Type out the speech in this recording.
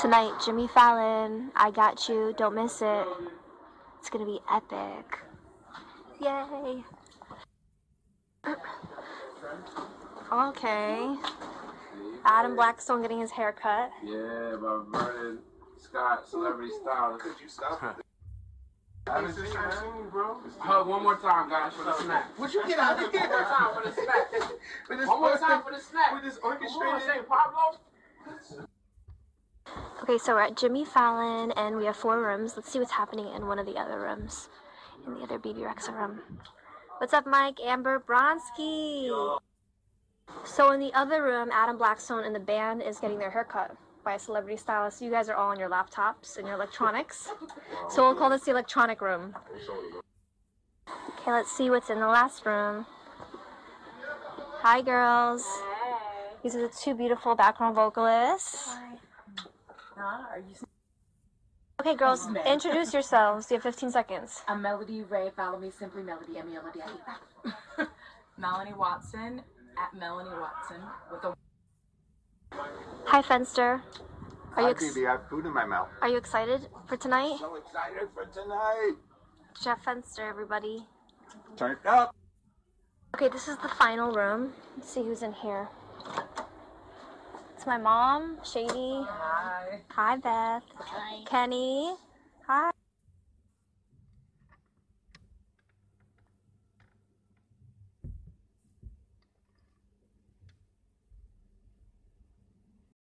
Tonight, Jimmy Fallon, I Got You, don't miss it. It's gonna be epic. Yay! Okay. Adam Blackstone getting his hair cut. Yeah, by Vernon Scott, celebrity stylist. Could you stop? I haven't seen you, bro. Hug one more time, guys, for the snack. Would you get out of One more time for the snack. One more time for the snack. with this Come on, orchestrated. say Pablo. Okay, so we're at Jimmy Fallon and we have four rooms. Let's see what's happening in one of the other rooms. In the other Bebe Rexha room. What's up, Mike? Amber Bronsky! So in the other room, Adam Blackstone and the band is getting their haircut by a celebrity stylist. You guys are all on your laptops and your electronics. So we'll call this the electronic room. Okay, let's see what's in the last room. Hi, girls. These are the two beautiful background vocalists. Are you Okay, girls, introduce yourselves. You have 15 seconds. I'm Melody Ray. Follow me simply Melody. I'm Melody. Melanie Watson at Melanie Watson with a Hi, Fenster. Are you Hi, ex- baby, I have food in my mouth. are you excited for tonight? So excited for tonight. Jeff Fenster, everybody. Turn it up. Okay, this is the final room. Let's see who's in here. It's my mom, Shady. hi. Hi, Beth. Hi. Kenny.